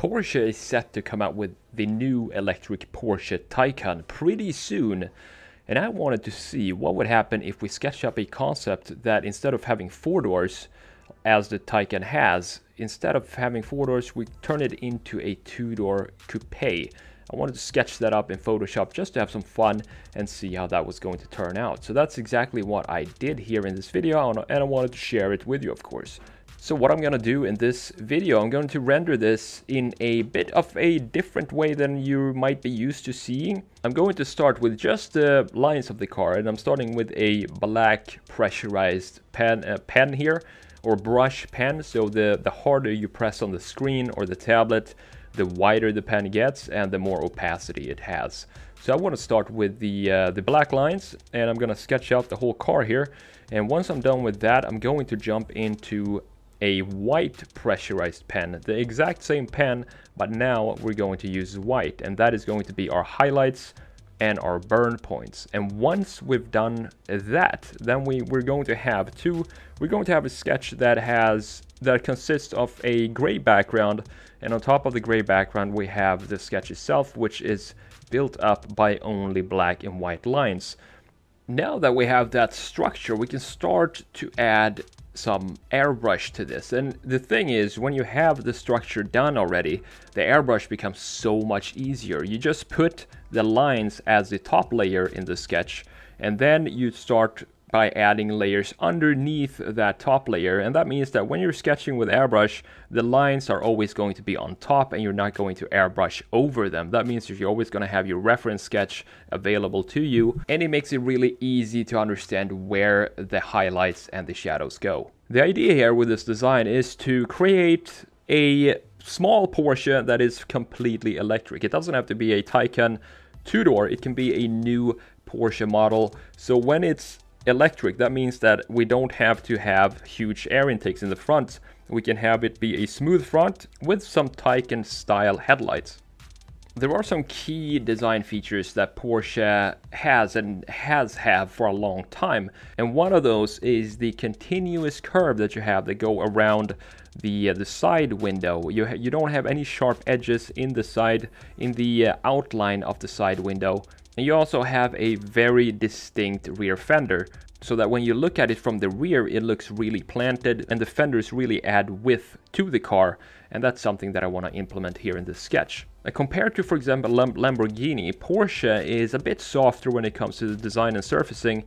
Porsche is set to come out with the new electric Porsche Taycan pretty soon. And I wanted to see what would happen if we sketch up a concept that instead of having four doors, as the Taycan has, instead of having four doors, we turn it into a two-door coupe. I wanted to sketch that up in Photoshop just to have some fun and see how that was going to turn out. So that's exactly what I did here in this video and I wanted to share it with you, of course. So what I'm going to do in this video, I'm going to render this in a bit of a different way than you might be used to seeing. I'm going to start with just the lines of the car and I'm starting with a black pressurized pen, uh, pen here or brush pen. So the, the harder you press on the screen or the tablet, the wider the pen gets and the more opacity it has. So I want to start with the, uh, the black lines and I'm going to sketch out the whole car here. And once I'm done with that, I'm going to jump into a white pressurized pen, the exact same pen, but now we're going to use white, and that is going to be our highlights and our burn points. And once we've done that, then we, we're going to have two, we're going to have a sketch that has, that consists of a gray background, and on top of the gray background we have the sketch itself, which is built up by only black and white lines. Now that we have that structure, we can start to add some airbrush to this. And the thing is, when you have the structure done already, the airbrush becomes so much easier. You just put the lines as the top layer in the sketch, and then you start by adding layers underneath that top layer. And that means that when you're sketching with airbrush, the lines are always going to be on top and you're not going to airbrush over them. That means that you're always going to have your reference sketch available to you. And it makes it really easy to understand where the highlights and the shadows go. The idea here with this design is to create a small Porsche that is completely electric. It doesn't have to be a Taycan two-door, it can be a new Porsche model. So when it's electric, that means that we don't have to have huge air intakes in the front. We can have it be a smooth front with some Taycan style headlights. There are some key design features that Porsche has and has had for a long time. And one of those is the continuous curve that you have that go around the uh, the side window. You you don't have any sharp edges in the side in the uh, outline of the side window. And you also have a very distinct rear fender so that when you look at it from the rear it looks really planted and the fenders really add width to the car and that's something that I want to implement here in this sketch. Now, compared to for example Lamborghini, Porsche is a bit softer when it comes to the design and surfacing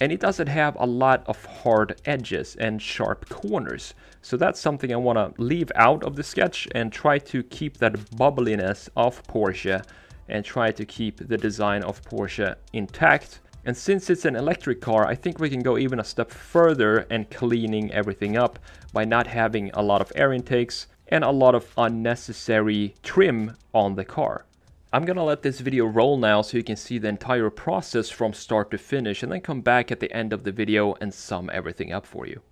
and it doesn't have a lot of hard edges and sharp corners. So that's something I want to leave out of the sketch and try to keep that bubbliness of Porsche and try to keep the design of Porsche intact. And since it's an electric car, I think we can go even a step further and cleaning everything up by not having a lot of air intakes and a lot of unnecessary trim on the car. I'm gonna let this video roll now so you can see the entire process from start to finish and then come back at the end of the video and sum everything up for you.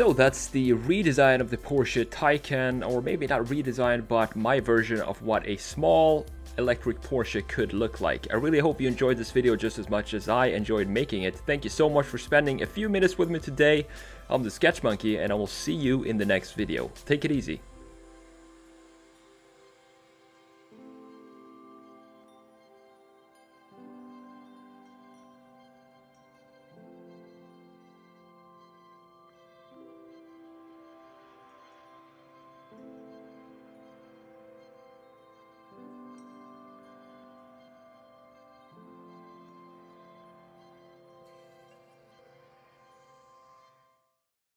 So that's the redesign of the Porsche Taycan, or maybe not redesign, but my version of what a small electric Porsche could look like. I really hope you enjoyed this video just as much as I enjoyed making it. Thank you so much for spending a few minutes with me today. I'm the Sketch Monkey and I will see you in the next video. Take it easy.